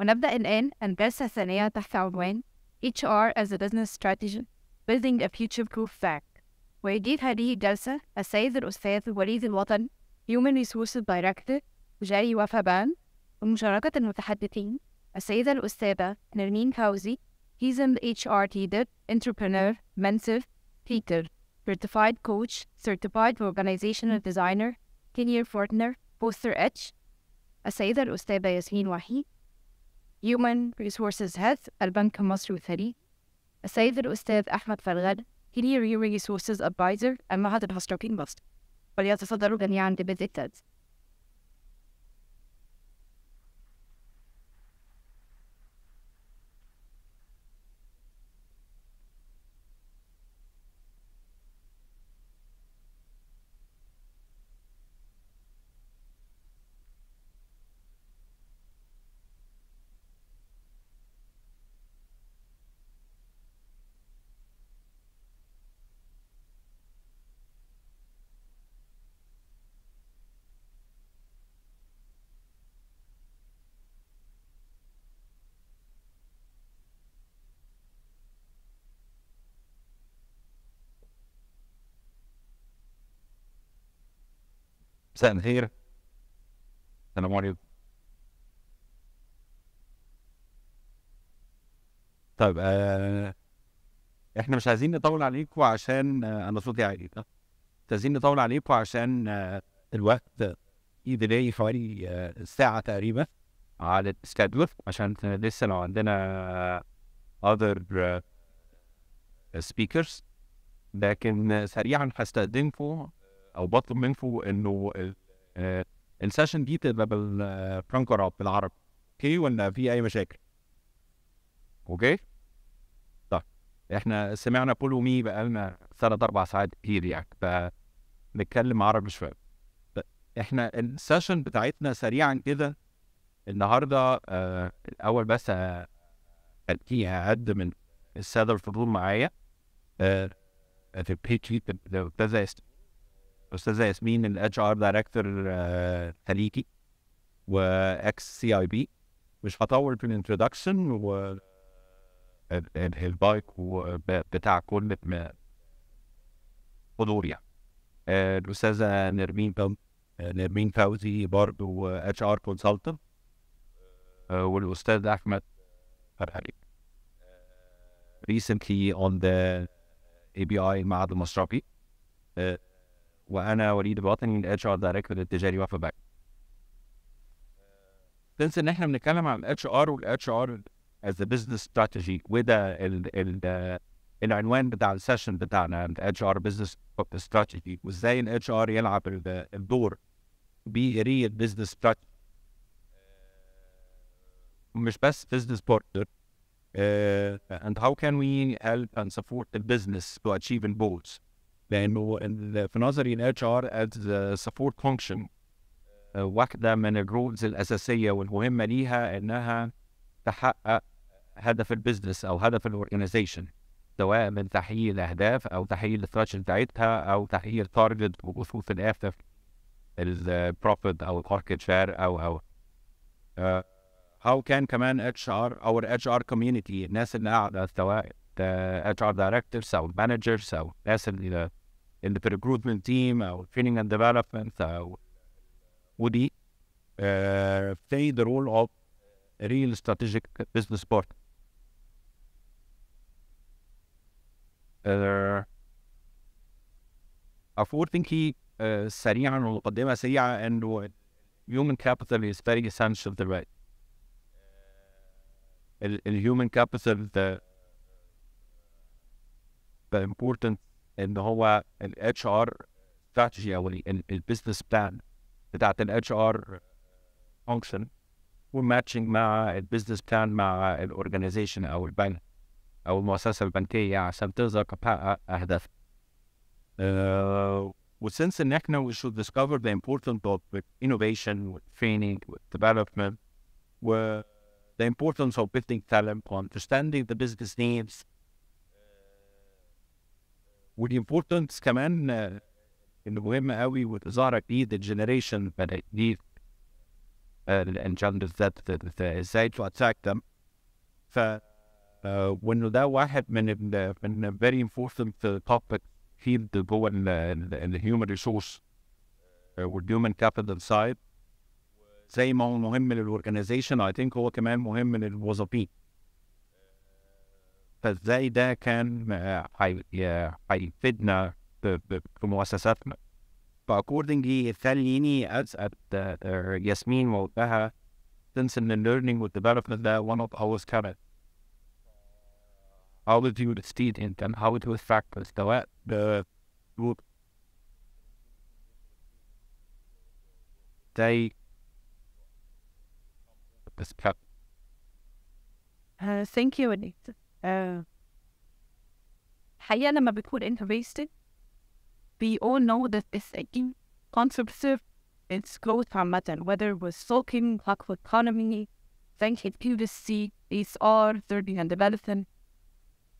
ونبدأ الآن الجلسة الثانية تحت عنوان HR as a Business Strategy Building a Future-Proof Bank ويضيف هذه الجلسة السيد الأستاذ وليد الوطن Human Resources Director جاري وفا بان ومشاركة المتحدثين السيدة الأستاذة نرمين فوزي Seasoned HR Leader, Entrepreneur, Mentor, Teacher, Certified Coach, Certified Organizational Designer, Senior Partner, Poster H السيدة الأستاذة ياسمين وحيد Human Resources Head البنك المصري الثري السيد الأستاذ أحمد فرغد Senior Human Resources Advisor المعهد الأشرفي المصري وليتصدروا جميعا ببدء التدريس مساء الخير. السلام عليكم. طيب آه إحنا مش عايزين نطول عليكم عشان آه أنا صوتي عالي مش عايزين نطول عليكم عشان آه الوقت في حوالي آه ساعة تقريبا على السكادول عشان لسه لو عندنا other uh, speakers. لكن سريعا هستخدمكم أو بطلب منكم إنه آه، السيشن دي تبقى بالفرانكو راب بالعربي. أوكي ولا في أي مشاكل؟ أوكي؟ طيب. إحنا سمعنا بول ومي بقالنا ثلاث أربع ساعات كتير يعني فنتكلم عربي شوية. ف- إحنا السيشن بتاعتنا سريعا كده. النهارده آه الأول بس آه، ادي اقدم السادة الفضول معايا. آه في البيج شيت الاستاذه الاستاذه ياسمين الاتش ار دايركتور خليجي واكس سي اي بي مش هطول في الانترودكشن و ال- ال- البايك بتاع كل حضور يعني. آه، الأستاذة نرمين نرمين فوزي برضه اتش ار كونسلتنت والأستاذ أحمد فرحلي recently on the ABI المعهد المشرفي آه، وأنا وليد الوطني الاتش ار دايركتور التجاري وفا بنك تنسى إن إحنا بنتكلم عن الاتش ار والاتش ار as a business strategy وده ال ال العنوان بتاع السيشن بتاعنا الاتش ار بزنس strategy وإزاي الاتش ار يلعب ال- الدور real business strategy. مش بس business partner uh, and how can we help and support the business to achieve the goals لأنه في نظري الاتش ار support function. آه، واحدة من الرولز الأساسية والمهمة ليها إنها تحقق هدف البزنس أو هدف الاورجنايزيشن سواء من تحقيق الأهداف أو تحقيق الاستراتيجي بتاعتها أو تحقيق التارجت ووصول في الآخر البروفيت أو الماركت شير أو أو. آه، how can كمان اتش ار أو الاتش ار كوميونتي الناس اللي قاعدة سواء اتش ار دايركتورز او مانجرز او الناس اللي اللي في الريكروتمنت تيم او تريننج اند ديفلوبمنت او ودي uh, play the role of a real strategic business partner. Uh, affordingly uh, سريعا ومقدمة سريعة انه human capital is very essential دلوقتي. ال ال human capital the, the Important ان هو ال HR strategy أو ال ال business plan بتاعت ال HR function وماتشنج مع البيزنس بلان مع الاورجنايزيشن أو البنك أو المؤسسه البنكيه عشان تقدر تحقق اهدافها. Uh, وسنس ان إحنا we should discover the importance of innovation with training with development و the importance of building talent understanding the business needs والimportance كمان uh, اللي مهمة قوي وظهر جديد الجنريشن بدأت جديد الانجندرز ذات إزاي تو اتاك them. ف آه، وإنه ده واحد من ال من very important topic field جوه الهيومن ريسورس والهيومن كابيتال سايد زي ما هو مهم للاورجنايزيشن اي ثينك هو كمان مهم للموظفين فازاي ده كان آه، هي- آه، هيفيدنا ب- ب- في مؤسساتنا فاكوردنجلي خليني اسال آه، آه، ياسمين واقول لها since in the learning with development ده one of our kind how would you see it and how it was factors سواء ب- group they discuss Uh, thank you, Anita. Uh, الحقيقة لما بتكون interested we all know that it's a key concept its growth عامة whether it was talking like economy thank you PVC HR learning and development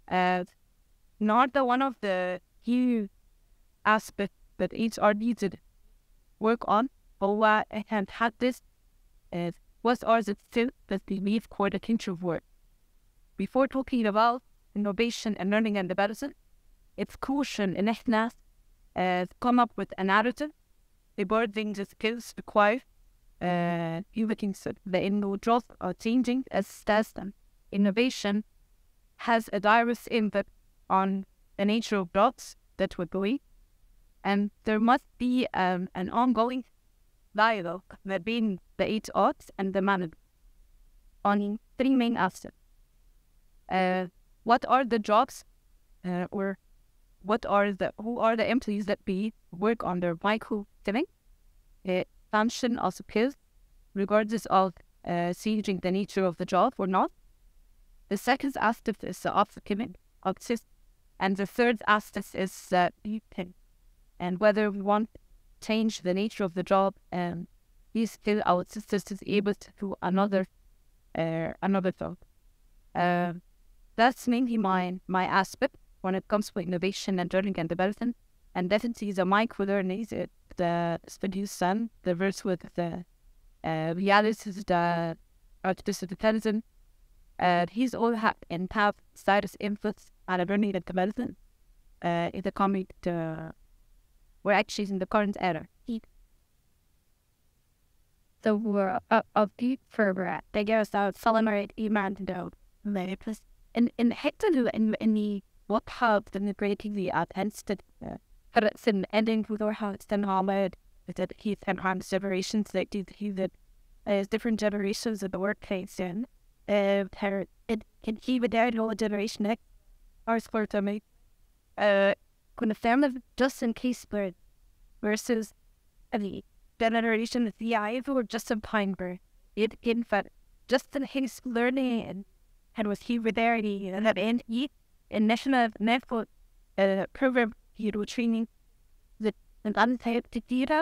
uh, not the one of the key aspects that HR needs to work on هو احنا نحدث uh, what are the skills that we need for the future of work before talking about innovation and learning and development, it's crucial in احنا uh, come up with a narrative regarding the skills required uh, everything said لأنه jobs are changing as fast and innovation has a direct impact on the nature of jobs that we're doing and there must be um, an ongoing dialogue between the HRs and the manager on three main aspects uh, what are the jobs uh, or what are the who are the employees that we work under? Micro filling uh, function of skills regardless of uh, changing the nature of the job or not. The second aspect is the of system and the third aspect is uh, and whether we want to change the nature of the job and is still our systems is able to do another uh, another job. Uh, that's mainly my my aspect when it comes to innovation and learning and development. And definitely the micro learning is it the studies done, the verse with the uh, realities, the artificial intelligence. Uh, these all have and have status inputs on learning and development uh, in the coming uh, we're actually in the current era. So we're up, up deep further. They give us out solid iman. Maybe plus in in حتى ال- إن إني واضحة بنبريتني attensted فرقس إن ending وضوحها استنعمد that he can harm generations that did he that uh, different generations of the workplace and uh, her it can he with their whole generation next our score to me uh كنا بنعمل just in case bird versus the generation the I or just in Pineberg it in fact just in his learning and and was he with there and had and he in national network uh, program hero training that and untyped data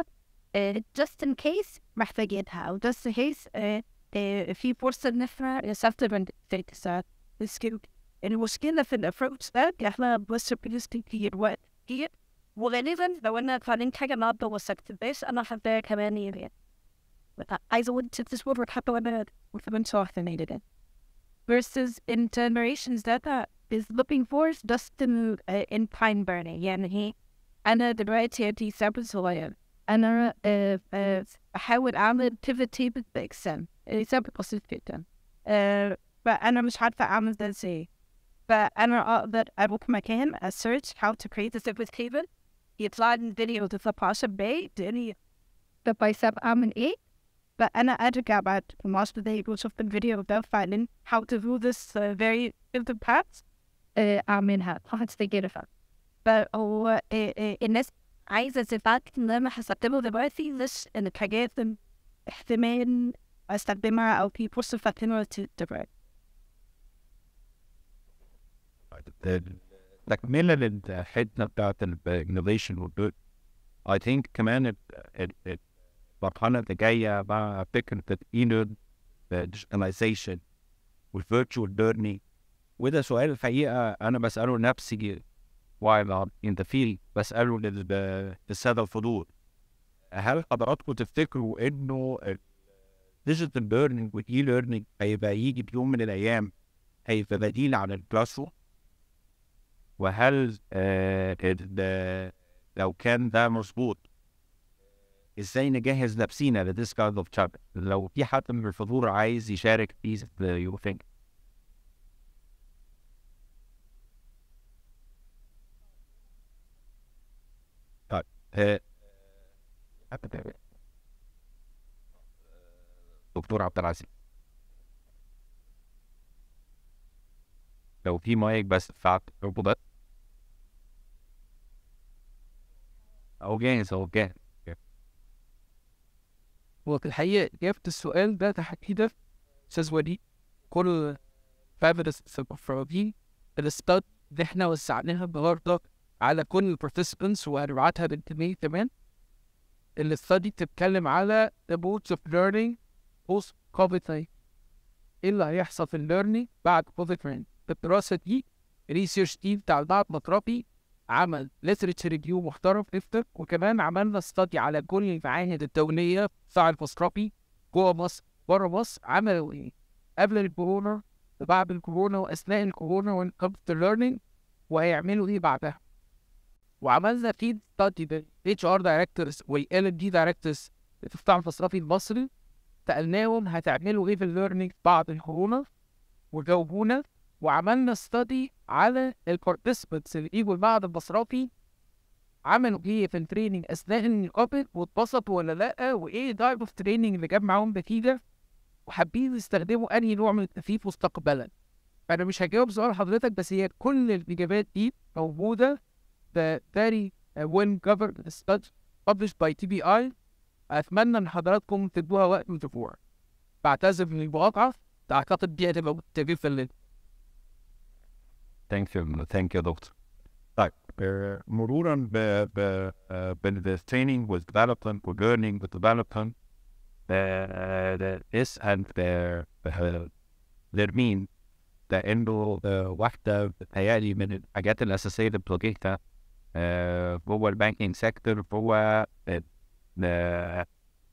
uh, just in case محتاجينها أو just in case uh, uh, في فرصة إن احنا نستخدم data السكيل المشكلة في الأبروتش ده إن احنا بس بنستي كتير وقت كتير وغالبا لو أنا اتعلمت حاجة النهاردة وما استخدمتهاش أنا هحتاجها كمان يومين عايزة أقول تدرس وورك حتى وأنا وكمان شهر needed it versus in generations that data is looking for Dustin uh, in pine burning Yeah, he and uh, the right here to Sabbathsoya and uh, uh, how it använda TVT-bexen i Sabbathsfitten. But and I'm hard for Amazon say. But and uh, that I will make him I search how to create the Sabbath He applied in video to the Pasha Bay, did he? The bicep am an eight. فأنا أرجع بعد 12 دقايق وشفت الفيديو ده فعلا how to do this uh, very simple parts uh, أعملها هتستجيبها فهو uh, uh, الناس عايزة تفعل إن أنا هستخدمه دلوقتي مش إن الحاجات اللي احتمال أستخدمها أو في فرصة فاتنة دلوقتي تكملة للحتة بتاعت الانوفيشن والبيرد I think كمان ال- ال- ال- المرحلة اللي جاية مع فكرة ال digitalization والvirtual learning وده سؤال الحقيقة أنا بسأله لنفسي while in the field بسأله لل- للسادة الفضول هل حضراتكم تفتكروا إنه ال الديجيتال ليرنينج والاي ليرنينج هيبقى يجي بيوم من الأيام هيبقى بديل عن الكلاس روم وهل آه لو كان ده مظبوط إزاي نجهز نفسينا لذيس كايند اوف تشالنج لو في حد من الحضور عايز يشارك بليز يو ثينك دكتور عبد العزيز. لو في مايك بس فعت بس أو جاهز أو جاهز. هو في الحقيقة إجابة السؤال ده تحديدا أستاذ وليد كل فاميليز المفروضين الاستاد اللي إحنا وسعناها النهاردة على كل البارتيسيبنتس وهنبعتها للجميع كمان. الاستادي بتتكلم على the modes of learning post COVID 19 إيه اللي هيحصل في الليرنينج بعد كوفيد 19 الدراسة دي ريسيرش تيم بتاع البعض مطربي عمل ليتريتشر ريفيو محترم افتر. وكمان عملنا استادي على كل المعاهد الدولية بتاع المصرفي جوه مصر بره مصر. عملوا إيه؟ قبل الكورونا وبعد الكورونا وأثناء الكورونا وان كمز تو ليرنينج وهيعملوا إيه بعدها؟ وعملنا فيد ستادي بالاتش ار دايركتورز والال دي دايركتورز بتاع المصرفي المصري. سألناهم هتعملوا إيه في الليرنينج بعد الكورونا؟ وجاوبونا. وعملنا ستادي على البارتيسبنتس اللي بيجوا المعهد المصرفي عملوا إيه في التريننج أثناء الكوفيد واتبسطوا ولا لأ وإيه تايب اوف تريننج اللي جاب معاهم نتيجة وحابين يستخدموا أنهي نوع من التثقيف مستقبلا. أنا مش هجاوب سؤال حضرتك بس هي كل الإجابات دي موجودة في very well governed study published by TBI أتمنى إن حضراتكم تدوها وقت وتفوها بعتذر من المقاطعه أعتقد دي هتبقى Thank you, thank you, doctor. Nou, per Maroon be uh, de training was development, was learning, was development. Eh, is en eh, er mean de de wachten tijden met het agenten associëren projecten eh, voor de banking sector voor de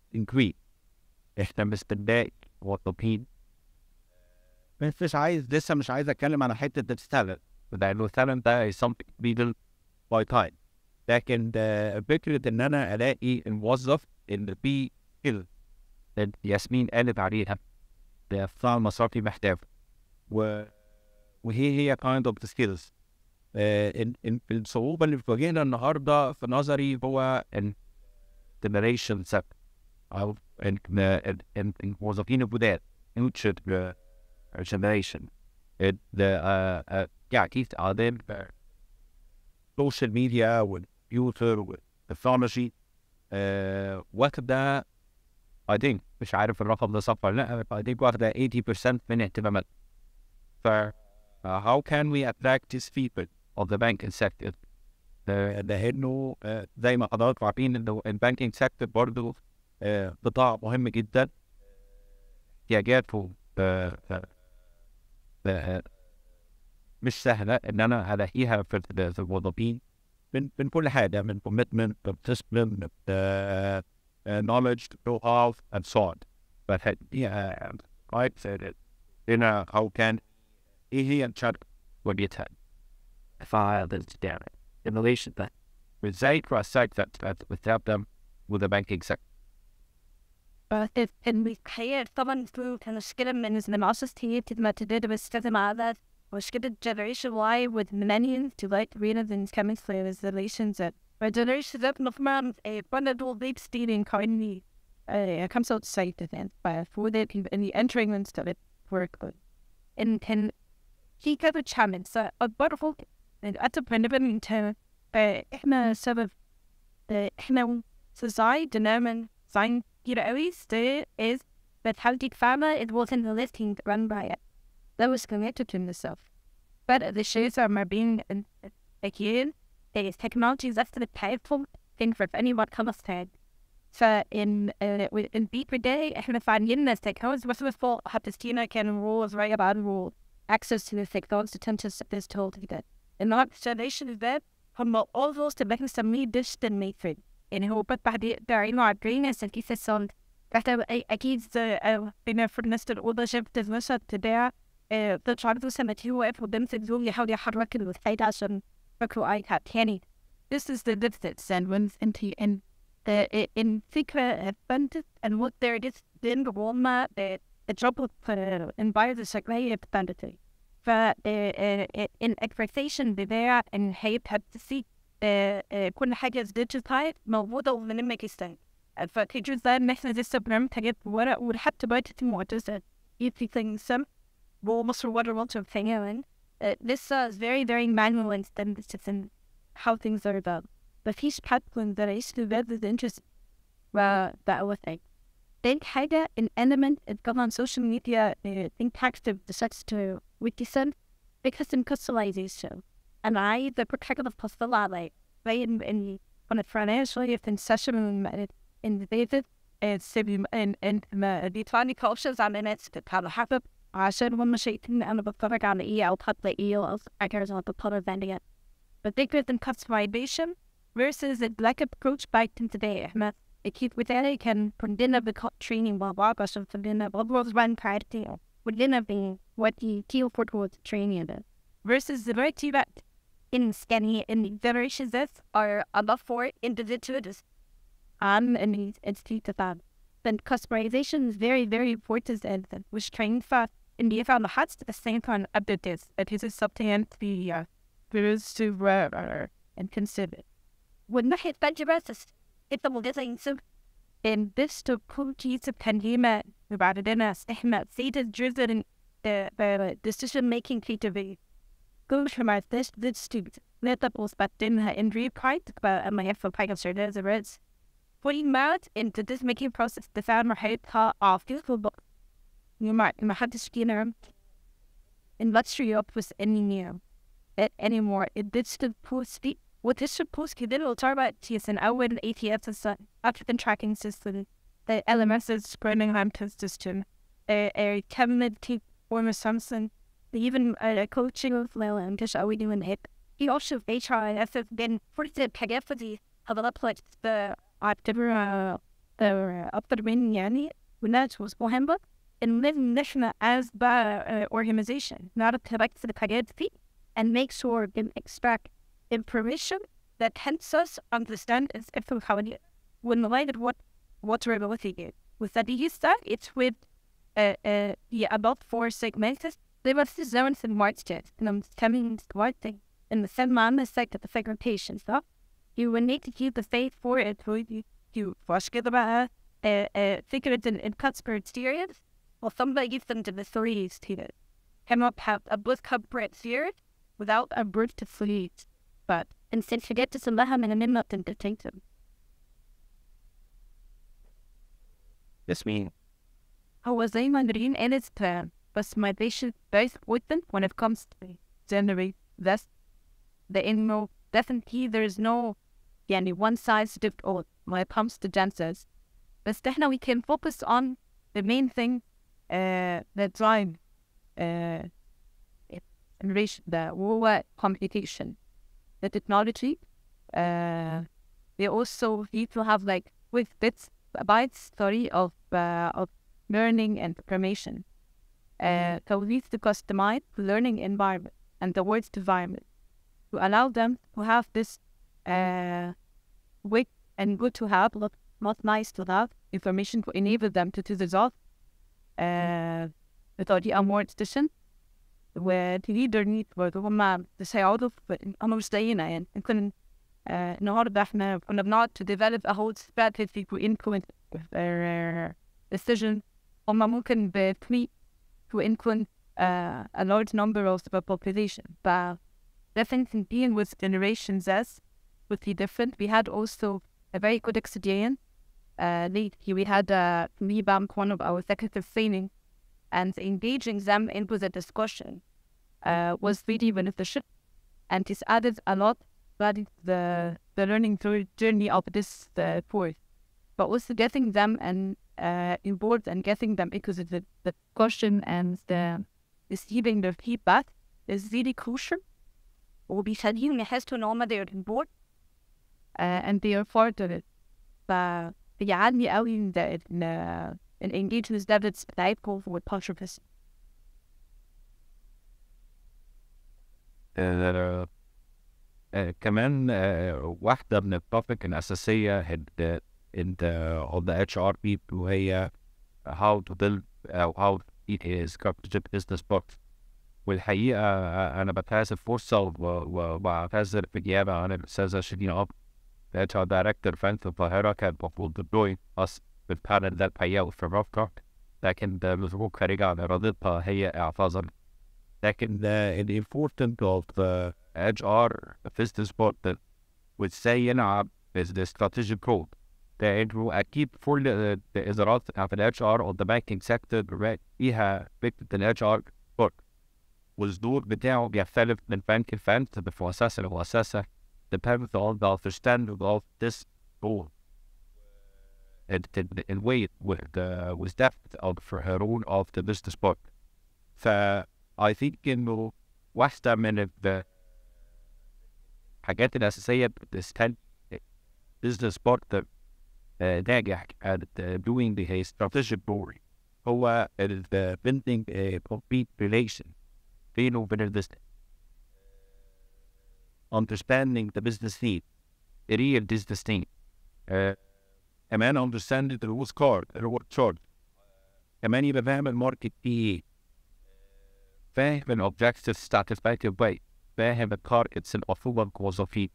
increase. Echt een Deck wat op مش عايز لسه مش عايز أتكلم على حتة التالنت لأنه التالنت ده is something built by time. لكن فكرة إن أنا ألاقي الموظف اللي فيه سكيل ياسمين قالت عليها ده القطاع المصرفي محتاج و... وهي هي آه، ال- ال- الصعوبة اللي بتواجهنا النهارده في نظري هو ال generation set أو ال- الموظفين الجداد future generation ال آه، آه، يعني كيف عادين السوشيال ميديا والكمبيوتر والتكنولوجي واخده I think مش عارف الرقم ده صح ولا لأ I think واخده 80% من اهتمامات ف uh, how can we attract these people of the banking sector? آه، لأنه آه، زي ما حضراتكم عارفين إنه البانكينج سيكتور برضه قطاع مهم جدا. احتياجاته مش سهله ان انا الاقيها في ال- في الموظفين من من كل حاجه من commitment من discipline من uh, uh, knowledge know how and so on but had, yeah right said it هنا how can ايه هي الشركه واجهتها file that's down innovation that ازاي cross-site that that without them with the banking sector birthday and we hired someone who kind of skilled in the master's team to the did with skilled mother. Was skilled generation Y with millennials to like readers and coming to relations that my generation up of man a bundle deep steering. currently uh, comes outside the then by for that in the entering and stuff it work on and can he got a challenge? So a butterful and at the point of him to by him a sort of the him society denomin sign you know, still is but how did Pharma it was in the listing run by it. That was connected to myself. But the shares are my being and again, there is technology that's the powerful thing for anyone comes to So in uh, in deeper day, I have find in this technology was with for Palestina can rules right about rule access to the technology the to this told that. And not generation is that from all those to making some me dish than me through يعني هو بس بعد دارين عارفين ان كيف الصوت احنا اكيد بما في الناس الاوضه شفت المشهد بتاع مش عارف سنتين واقف قدام التلفزيون يحاول يحرك الوسائد عشان فاكره اي كات يعني this is the difference and when انت in uh, in فكرة بنت and what there is then هما الجوب في environment شكلها بتاعتي ف in expectation بتاع ان هي بتسي كل حاجة digitized موجودة ومن ماكستان فكيجو زي ان احنا لسه بنعمل حاجات بورق ولحد دلوقتي معتزة في things some ومصر ورا مصر ثانيا لسه is very very manual and standardized in how things are done مفيش pattern that is to that is interesting و ده أول thing تاني حاجة an element is كمان social media uh, impacted the sex to witness because in customization And I, the Andaj det passar alla. Vägen in på ett financially if in session invaded and sim in in the twenty cultures and in it's the kind of habit. I said one machine and about cover down the EL put the EL I care about the put of vending it. But they give them customization versus a black approach by today. It keep with Eric kan på den här training var bara som för den här brottsvän karaktär. På den här what de till för training det. Versus the very to in skinny in generations this are above four individuals. Um, and it's three to five. Then customization is very, very important and which train for in the found hats the same kind of updates. It is something the uh to rare and consider. When the hit benjamin it's the design so in this to Puji's pandemic rather than a statement, see the driven the decision making capability. Goed gemarteerd, dit stuurt. Net op ons patina injury part, but I'm here for pike of certain as a reds. Putting mouth into this making process, the farmer had thought of beautiful book. You might, you might have to skin him. In up was any new. Eh, any more, it did still post the what this supposed to little tarbat an outward and ATS after the tracking system. The LMS is spreading lamp system. Eh, a a cabinet form assumption even uh, a coaching of Leland to show we do it. He also HRS has been for the PGF for the other the after the Upperminiani when that was Bohemba and live national as by uh, organization, not a product for the PGF and make sure we expect information that helps us understand and if how when related what what reliability is. With that, you start it's with uh, uh, about four segments they must have known some white shirts, and I'm coming into white thing. And the same man manner, sect of the segmentation stuff, you will need to keep the faith for it. You, you forske about uh, uh, figure it in, in Cuthbert experience, or somebody gives them to the threes to it. Cannot have a both comfort spirit without a birth to flee, but instead forget to some Salaham and Amimot and the them. Yes, me. How was Iman Rin and its plan? patient very important when it comes to generate this لأنه definitely there is no يعني one size fits all when it comes to genders بس احنا we can focus on the main thing uh, that drive uh, generation ده وهو communication the technology. Uh, they also need to have like with bits bytes story of uh, of learning and information. Uh, so we need to customize the learning environment and the words environment to allow them to have this uh, quick and good to have, not, not nice to have information to enable them to do the job uh, بطريقة more efficient وتقدر نيت برضه هما تساعدوا في هما مش زينا يعني يمكن آه النهارده احنا كنا بنقعد to develop a whole strategy to influence their decision هما ممكن ب tweet to influence uh, a large number of the population but definitely being with Generation Z would be different. We had also a very good experience. Uh, lately, we had uh, revamped one of our executive training and engaging them into the discussion uh, was really beneficial. And this added a lot to the, the learning through journey of this uh, course. But also getting them and uh, involved and getting them into the, the discussion and the receiving the feedback is really crucial. وبيخليهم يحسوا إن هما they're on board uh, and they are part of it. ف بيعلي قوي ال ال الانجيجمنت ليفلز بتاعتكم والكونتروفيرسي آه، آه، كمان آه، واحدة من التوبيك الأساسية in in the of the HR people وهي how to build أو how to eat a strategic business box والحقيقة آه، أنا بنتهز الفرصة و- و- وبعتذر بالنيابة عن الأستاذة شيرين أب ال HR Director في القاهرة كانت المفروض تجوين us بالبانل ده الحقيقة وفي رابطة لكن بظروف خارجة عن إرادتها هي اعتذرت لكن the, the important of the HR business partner وازاي يلعب is the strategic role لأنه أكيد كل الإدارات بتاعت ال HR or the banking sector فيها فكرة ال HR work والدور بتاعه بيختلف من بنك لبنك من مؤسسة لمؤسسة depends on the understanding of this role and the, the weight with the with depth of the role of the business partner ف I think إنه واحدة من ال- الحاجات الأساسية بتستهل business partner آه، ناجح at uh, doing the strategic board هو ال building a complete relation بينه وبين البزنس understanding the business need real business need آه، كمان understanding the rules card reward chart كمان يبقى فاهم الماركت فيه إيه فاهم بتاعت الباك واي فاهم التارجتس المطلوبه من الموظفين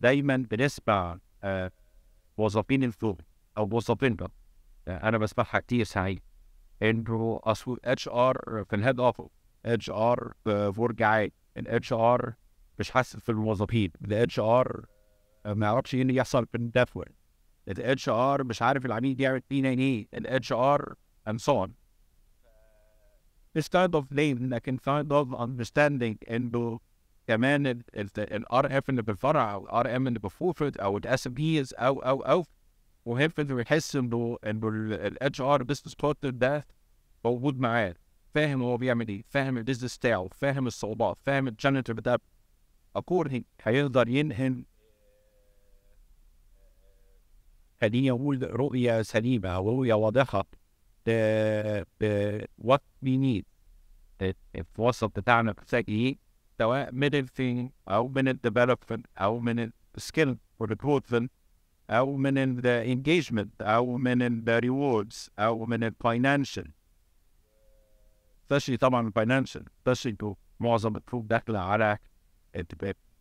دايما بنسمع آه، موظفين الفوق أو موظفيننا أنا بسمعها كتير سعيد. إنه أصل اتش ار في الهيد اوفيس اتش ار فرجعي الاتش ار مش حاسس في الموظفين. الاتش ار ما يعرفش إيه اللي يحصل في النتورك الاتش ار مش عارف العميل يعمل فينا إيه الاتش ار and so on. This kind of name لكن kind of understanding إنه كمان الار اف اللي بالفرع أو الار ام اللي بفوفت أو الاس ام بيز أو أو أو مهم إنه يحس إنه إنه الاتش ار بزنس بارتنر ده موجود معاه. فاهم هو بيعمل إيه فاهم البيزنس بتاعه فاهم الصعوبات فاهم الجنريتور بتاعه اكوردنج هيقدر ينهن خليني أقول رؤية سليمة أو رؤية واضحة ب what we need. الوسط بتاعنا محتاج إيه؟ سواء من الثينج او من الديفلوبمنت او من السكيل والريكروتمنت او من الانجيجمنت او من الريوردز او من الفاينانشال especially طبعا الفاينانشال especially تو معظم الفلوس داخله على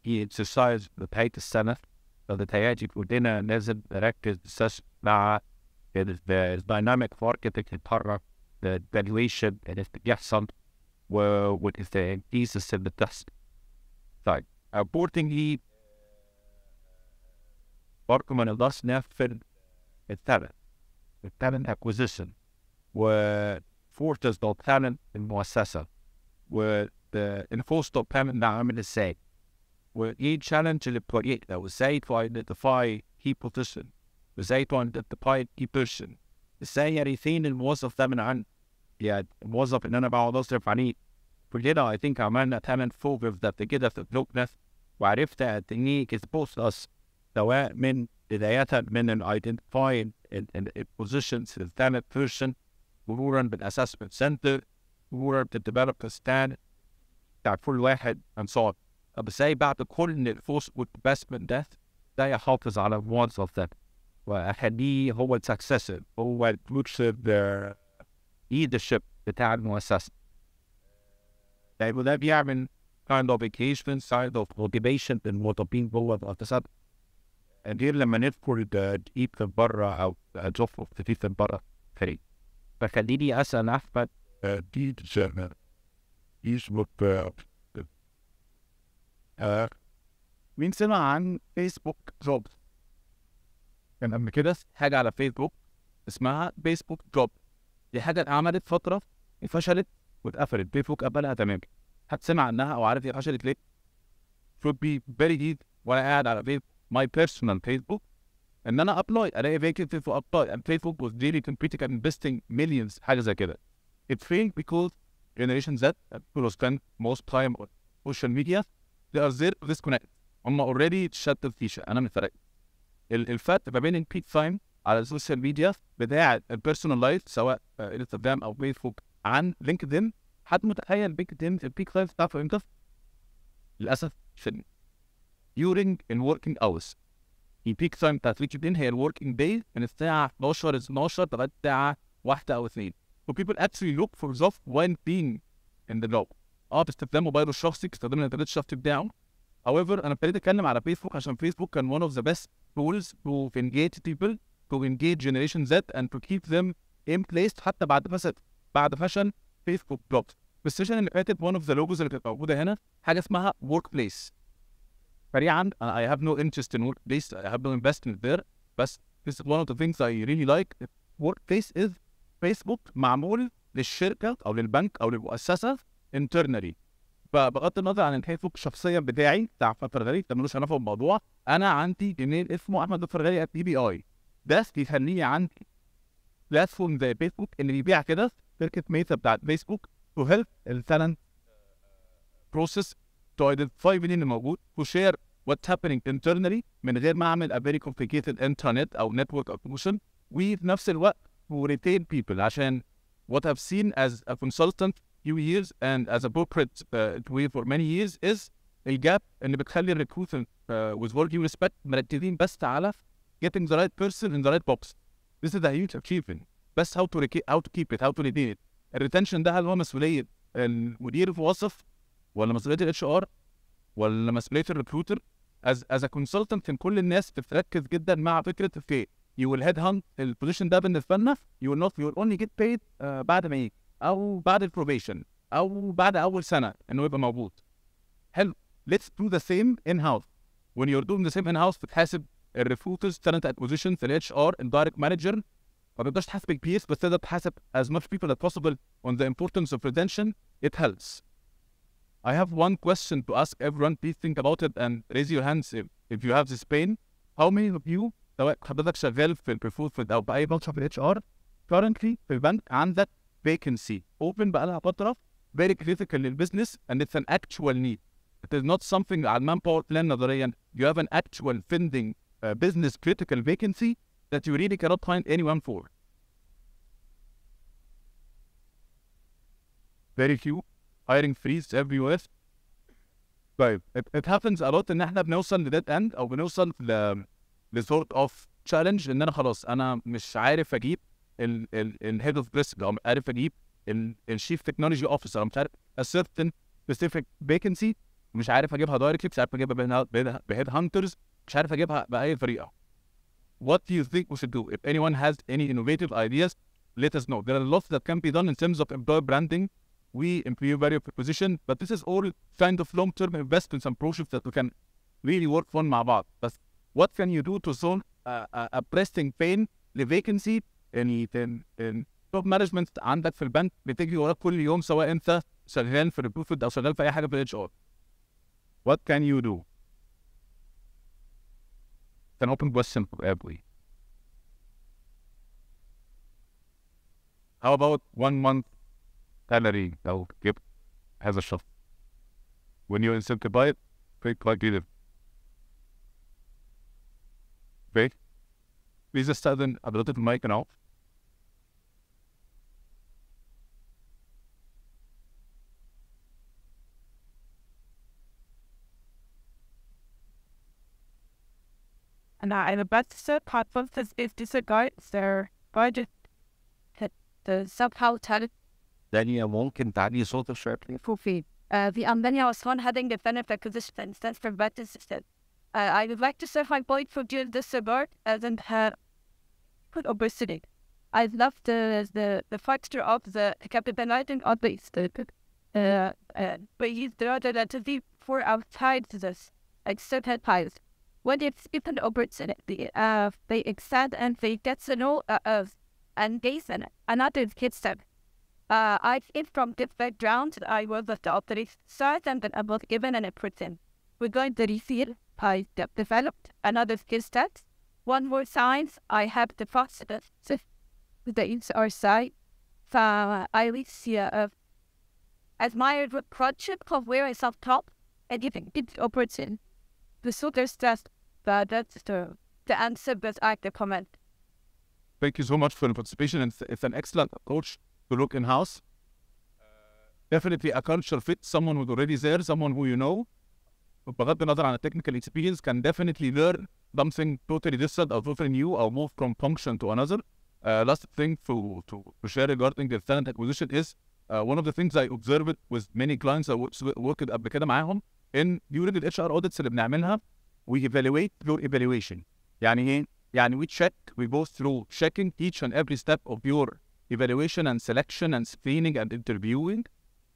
اكسرسايز بنهايه السنه فبتهيألي كلنا لازم نركز بس مع الدايناميك ماركت اللي بتتحرك الفالويشن اللي بيحصل والإنتاج قيس اللي بتحصل طيب accordingly برضه ما نقدرش نقفل التالنت التالنت اكوزيشن و فورتس دوت تالنت المؤسسة و انفورس دوت تالنت ده عامل إزاي وايه challenge للبروجيكت ده وازاي تو identify key position. وازاي تو ايدنتيفاي كي person إزاي اريثين الموظف ده من عنده عند يعني الموظف اللي انا بقعد اصرف عليه كلنا اي ثينك عملنا تالنت فوكس ده كده في بلوكنا وعرفت قد ايه كسبوس اس سواء من بداية من الايدنتيفاي البوزيشنز التالنت بيرسون مرورا بالاسسمنت سنتر مرورا بالديفلوبر ستاند بتاع كل واحد and so on طب ازاي بعد كل الفوز والانفستمنت ده ده يحافظ على الموظف ده واخليه هو السكسسور هو الفيوتشر leadership بتاع المؤسسة. يعني ده بيعمل kind of engagement kind of motivation للموظفين جوه المؤسسات غير لما ندخل دقيق من بره أو نشوف دقيق من بره فريق فخليني أسأل أحمد. دي زمان يسمك مين سمع عن فيسبوك جوب كان قبل كده حاجة على فيسبوك اسمها فيسبوك جوب دي حاجة اتعملت فترة فشلت واتقفلت. فيسبوك قبلها تماما حد سمع عنها أو عارف هي فشلت ليه؟ should be very easy وأنا قاعد على فيسبوك my personal فيسبوك إن أنا ابلاي ألاقي فيكنسي في ابلاي and Facebook was really competing and investing millions حاجة زي كده. It failed because generation Z people spend most time on social media. They are to disconnect. هم اوريدي شدوا الفيشه أنا من فرق ال- الفرق ما بين البيك تايم على السوشيال ميديا بتاع البيرسونال لايف سواء انستغرام أو فيسبوك عن لينكدين حد متخيل لينكدين البيك لايف بتاعته إمتى؟ للأسف في during in working hours. البيك تايم بتاعت لينكدين هي الوركينج داي من الساعة 11 12 لغاية الساعة 1 أو 2 so people actually look for job when being in the job. آه باستخدام موبايله الشخصي باستخدام الانترنت الشخصي بتاعه. However أنا ابتديت أتكلم على فيسبوك عشان فيسبوك كان one of the best tools to engage people to engage generation Z and to keep them in place حتى بعد فشل بعد فشل فيسبوك جوبز في السيشن اللي فاتت one of the logos اللي كانت موجودة هنا حاجة اسمها work place سريعا I have no interest in workplace I have no investment there. بس this is one of the things I really like. Workplace is فيسبوك معمول للشركة أو للبنك أو للمؤسسة internally. فبغض النظر عن الفيسبوك شخصيا بتاعي بتاع فرغلي ده ملوش علاقة بالموضوع. أنا عندي ايميل اسمه أحمد ات بي اي ده بيخليني عندي بلاتفورم زي فيسبوك اللي بيبيع كده شركة ميتا بتاعت فيسبوك تو هيلب التالنت بروسيس تو ايدنتيفاي مين اللي موجود تو شير واتس هابينج internally من غير ما أعمل very complicated internet أو network automation وفي نفس الوقت to retain عشان what I've seen as a consultant few years and as a corporate uh, way for many years is الجاب اللي بتخلي الريكروتر uh, with due respect مركزين بس على getting the right person in the right box. This is a huge achievement. بس how to how to keep it how to retain it. الريتنشن ده هل هو مسؤولية المدير الموظف ولا مسؤولية الاتش ار ولا مسؤولية الريكروتر؟ a consultant كان كل الناس بتركز جدا مع فكرة أوكي you will head hunt البوزيشن ده بالنسبة لنا will not you will only get paid uh, بعد ما يجي أو بعد البروبيشن أو بعد اول سنه انه يبقى موجود حلو let's do the same in house when you're doing the same in house بتحاسب الريكروترز talent acquisition الاتش ار الدايركت مانجر ما تقدرش تحاسب البيرز بس تقدر تحاسب as much people as possible on the importance of retention it helps I have one question to ask everyone please think about it and raise your hands if, if you have this pain how many of you سواء حضرتك شغال في الريكروتمنت او باي بلطشه في الاتش ار currently في البنك عندك vacancy open بقالها فترة very critical للبزنس and it's an actual need. It is not something على المان باور بلان نظريا you have an actual pending uh, business critical vacancy that you really cannot find anyone for. Very few hiring freeze everywhere. طيب it, it happens a lot ان احنا بنوصل لديد اند او بنوصل ل لسورت اوف تشالنج ان انا خلاص انا مش عارف اجيب الهيد اوف ريسك او عارف اجيب الشيف تكنولوجي اوفيسر او مش عارف a certain specific vacancy مش عارف اجيبها دايركتلي مش عارف اجيبها بهيد هانترز مش عارف اجيبها باي طريقه What do you think we should do? If anyone has any innovative ideas, let us know. There are lots that can be done in terms of employer branding. We employ value proposition, but this is all kind of long-term investments and projects that we can really work on مع بعض. But what can you do to solve a, a, a pressing pain لvacancy in, in, in توب مانجمنت عندك في البنك بتجري وراك كل يوم سواء انت شغال في الريكروتمنت أو شغال في اي حاجة في الاتش ار. What can you do? Ten open question probably. How about one month salary that will give as a shop? When you incentivize, pick like leader. Okay? Please study a little mic now. And I about to say hypothesis is disregards their budget that the somehow tell دانيا ممكن تعلي صوتك شويه please؟ profit. Uh, the Albania was one having the benefit acquisition stands for better system. Uh, I would like to say my point for during this regard as in her put obesity. I love the the the factor of the capitalizing of the state. Uh, uh, but he's the other relatively for outside this, like certain pies. When they it's even opportunity, uh, they extend and they get to know uh, of and gaze. Another kids said, uh, I came from this background. I was the operating side and then I was given an opportunity. We're going to refill. I de- developed another skill set. One more science. I have the process. The ins our side. So I see uh, admired the project of where I self top and giving it opportunity. The so there's just but that's the the answer but I the comment. thank you so much for the participation and it's, it's an excellent approach to look in house definitely a culture fit someone who's already there someone who you know بغض النظر عن technical experience can definitely learn something totally different or totally new or move from function to another. Uh, last thing to, to, to share regarding the talent acquisition is uh, one of the things I observed with many clients I worked worked قبل كده معاهم in during the HR audits اللي بنعملها we evaluate your evaluation. يعني ايه؟ يعني we check we go through checking each and every step of your evaluation and selection and screening and interviewing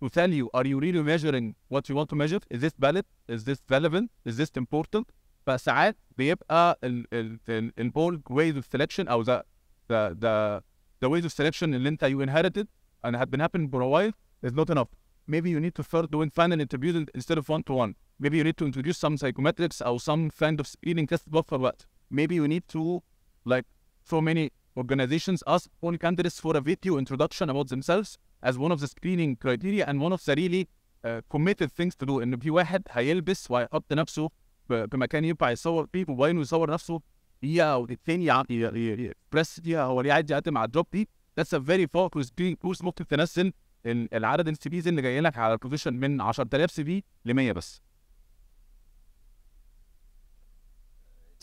to tell you are you really measuring what you want to measure is this valid is this relevant is this important فساعات بيبقى ال ال ال ال bold ways of selection او the the the the ways of selection اللي انت you inherited and had been happening for a while is not enough maybe you need to start doing final interviews instead of one to one maybe you need to introduce some psychometrics or some kind of screening test بوفر وقت maybe you need to like so many organizations ask all candidates for a video introduction about themselves as one of the screening criteria and one of the really uh, committed things to do ان في واحد هيلبس وهيحط نفسه ب- بمكان ينفع يصور فيه موبايله ويصور نفسه دقيقه او دقيقتين يعمل بريس دقيقه هو ليه عايز يقدم على الجوب دي that's a very powerful screening tools ممكن تنزل ال- العدد السي فيز اللي جاي لك على البوزيشن من 10000 سي في ل 100 بس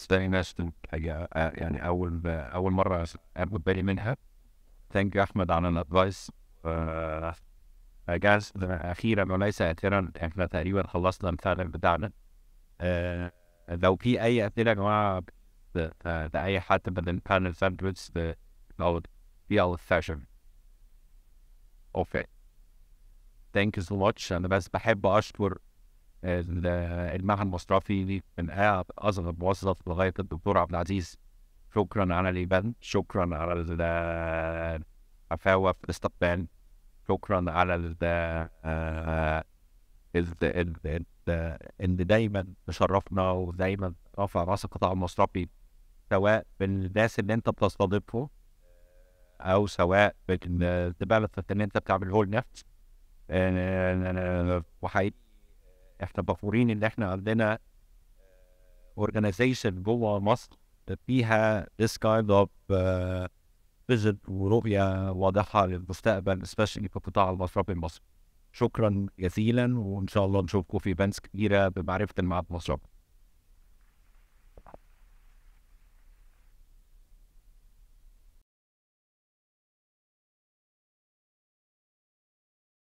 very nice حاجة آه، يعني أول أول مرة أخد بالي منها. ثانك أحمد على الادفايس آه، آه، جاز أخيرا وليس أخيرا إحنا تقريبا خلصنا الفعل بتاعنا. لو في أي أسئلة يا جماعة لاي حد من البانل ساندويتش أو في أو السيشن أوكي ثانك يو سو ماتش أنا بس بحب أشكر المعهد المصرفي من أصغر موظف لغاية الدكتور عبد العزيز. شكرا على الايفنت شكرا على ال- العفاوة في الاستقبال. شكرا على ال آه، إن دايما تشرفنا ودايما رافع راس القطاع المصرفي سواء بالناس اللي أنت بتستضيفهم أو سواء بالديفلوبمنت اللي أنت بتعمله لنفسك. آه، وحقيقي إحنا فخورين ان إحنا عندنا اورجانيزيشن جوه مصر فيها this kind of uh, vision ورؤية واضحة للمستقبل especially في القطاع المصرفي المصري. شكرا جزيلا وإن شاء الله نشوفكم في ايفنتس كبيرة بمعرفة المعهد المصرفي